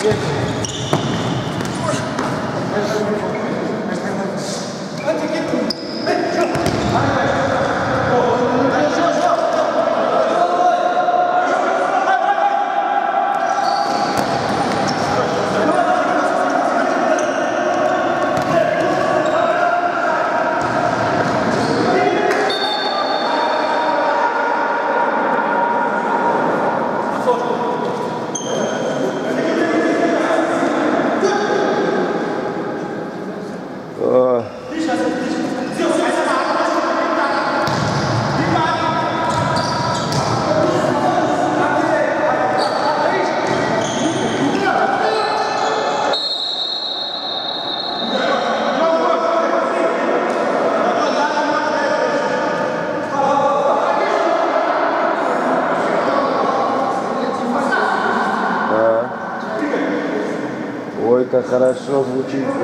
как último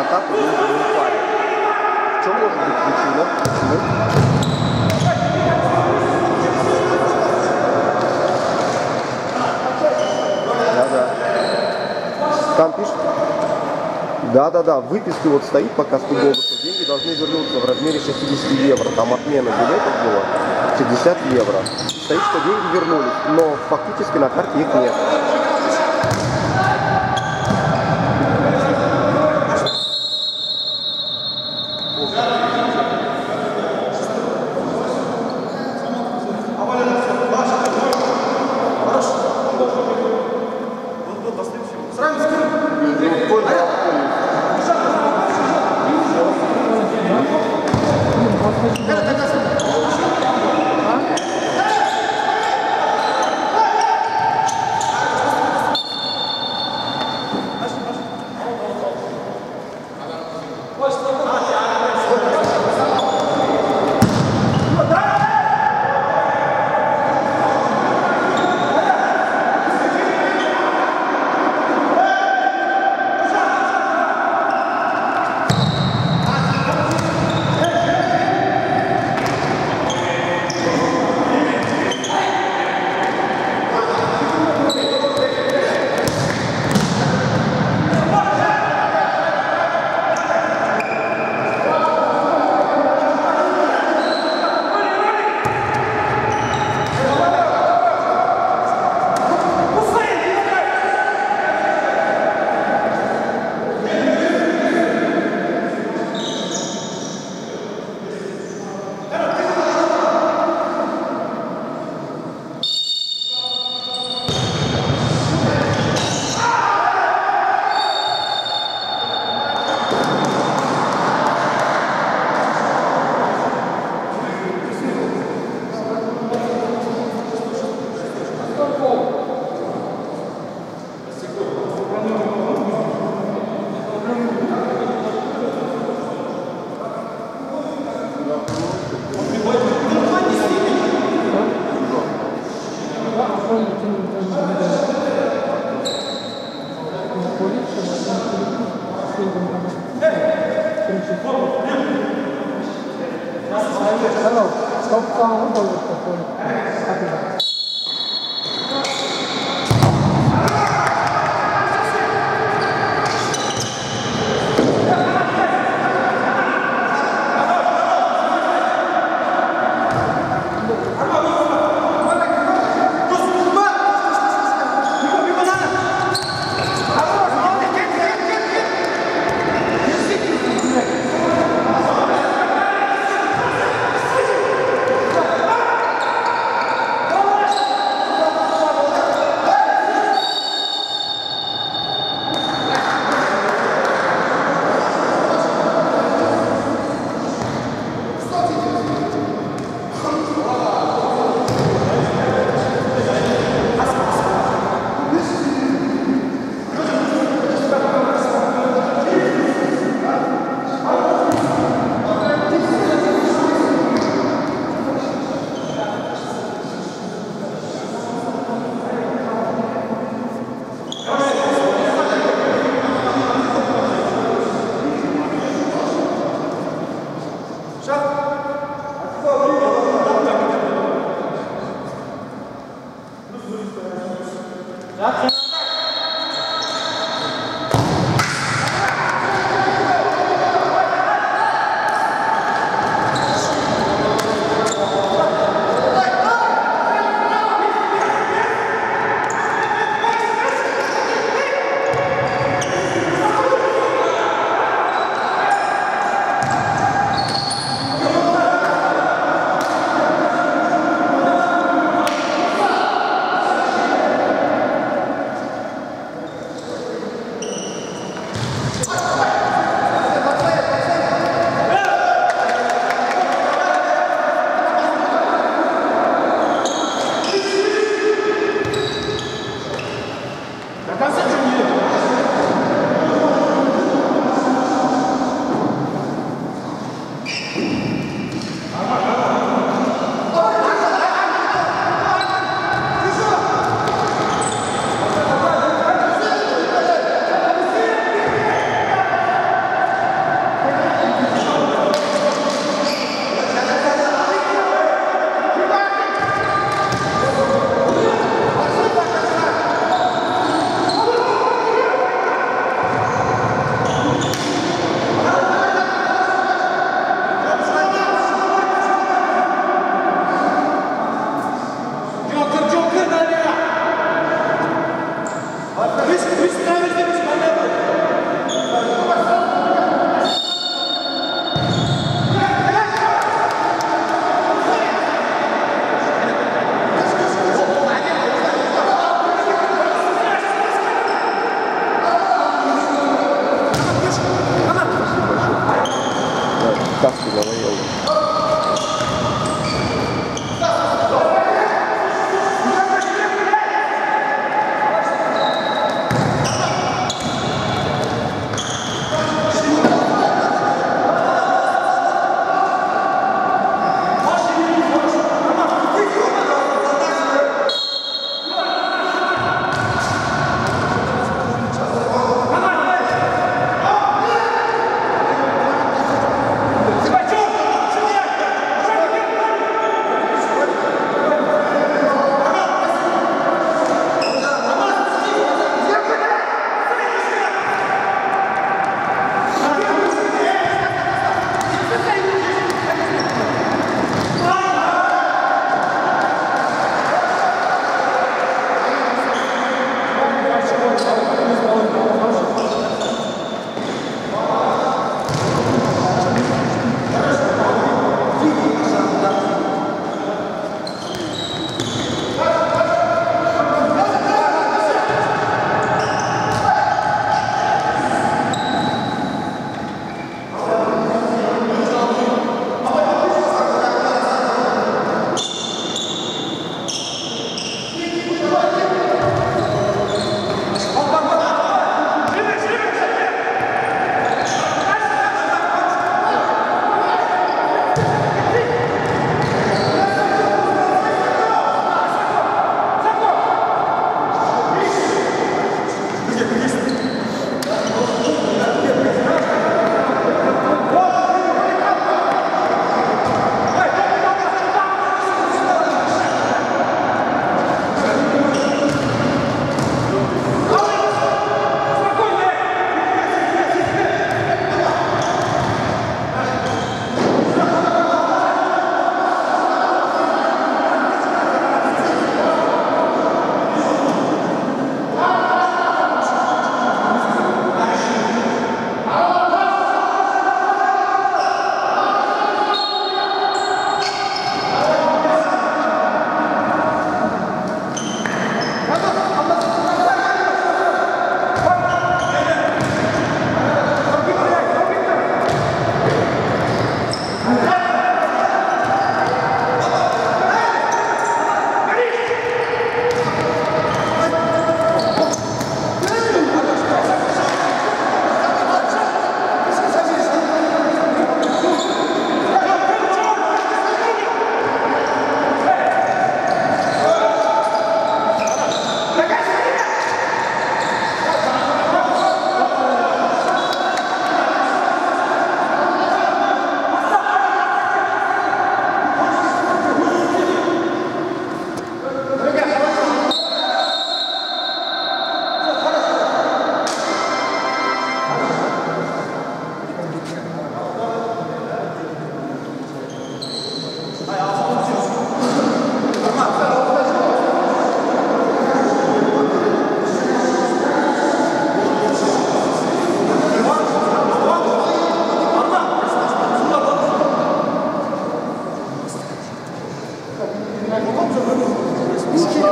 карту деньги не упали. В чем может быть причина? Да-да. Там пишет? Да-да-да, в выписке вот стоит пока 100 долларов, что деньги должны вернуться в размере 60 евро. Там отмена билетов была 60 евро. Стоит, что деньги вернулись, но фактически на карте их нет.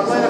Carolina